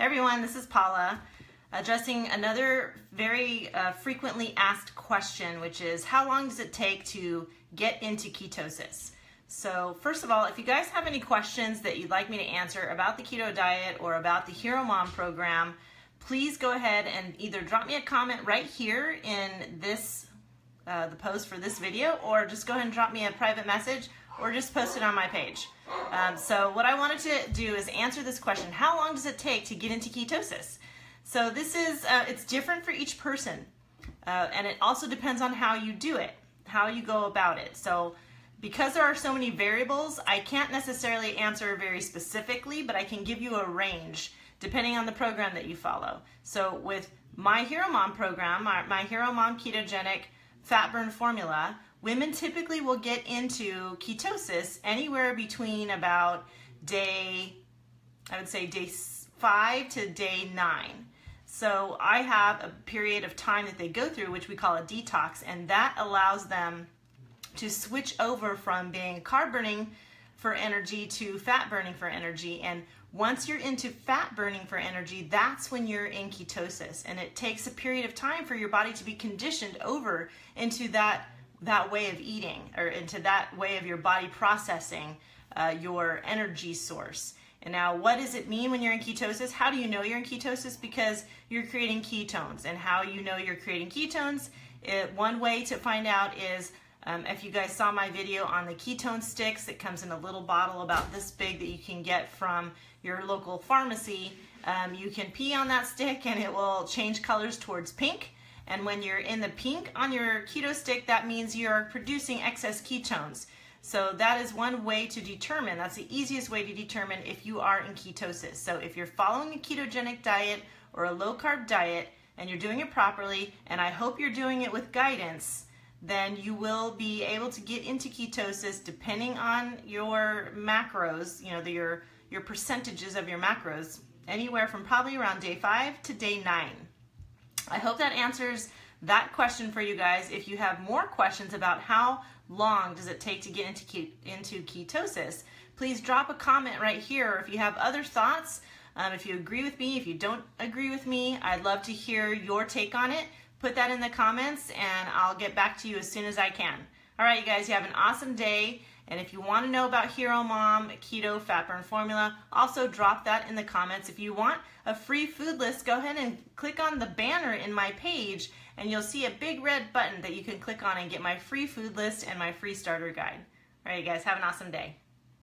Everyone, this is Paula addressing another very uh, frequently asked question, which is how long does it take to get into ketosis? So first of all, if you guys have any questions that you'd like me to answer about the keto diet or about the Hero Mom program, please go ahead and either drop me a comment right here in this uh, the post for this video or just go ahead and drop me a private message or just post it on my page. Um, so what I wanted to do is answer this question, how long does it take to get into ketosis? So this is, uh, it's different for each person. Uh, and it also depends on how you do it, how you go about it. So because there are so many variables, I can't necessarily answer very specifically, but I can give you a range depending on the program that you follow. So with my Hero Mom program, my, my Hero Mom Ketogenic Fat Burn Formula, women typically will get into ketosis anywhere between about day, I would say day five to day nine. So I have a period of time that they go through, which we call a detox, and that allows them to switch over from being carb burning for energy to fat burning for energy. And once you're into fat burning for energy, that's when you're in ketosis. And it takes a period of time for your body to be conditioned over into that that way of eating or into that way of your body processing uh, your energy source. And now, what does it mean when you're in ketosis? How do you know you're in ketosis? Because you're creating ketones. And how you know you're creating ketones, it, one way to find out is um, if you guys saw my video on the ketone sticks, it comes in a little bottle about this big that you can get from your local pharmacy. Um, you can pee on that stick and it will change colors towards pink. And when you're in the pink on your keto stick, that means you're producing excess ketones. So that is one way to determine, that's the easiest way to determine if you are in ketosis. So if you're following a ketogenic diet or a low carb diet and you're doing it properly, and I hope you're doing it with guidance, then you will be able to get into ketosis depending on your macros, you know, the, your, your percentages of your macros, anywhere from probably around day five to day nine. I hope that answers that question for you guys. If you have more questions about how long does it take to get into, ke into ketosis, please drop a comment right here. If you have other thoughts, um, if you agree with me, if you don't agree with me, I'd love to hear your take on it. Put that in the comments and I'll get back to you as soon as I can. All right, you guys, you have an awesome day. And if you want to know about Hero Mom Keto Fat Burn Formula, also drop that in the comments. If you want a free food list, go ahead and click on the banner in my page and you'll see a big red button that you can click on and get my free food list and my free starter guide. All right, you guys, have an awesome day.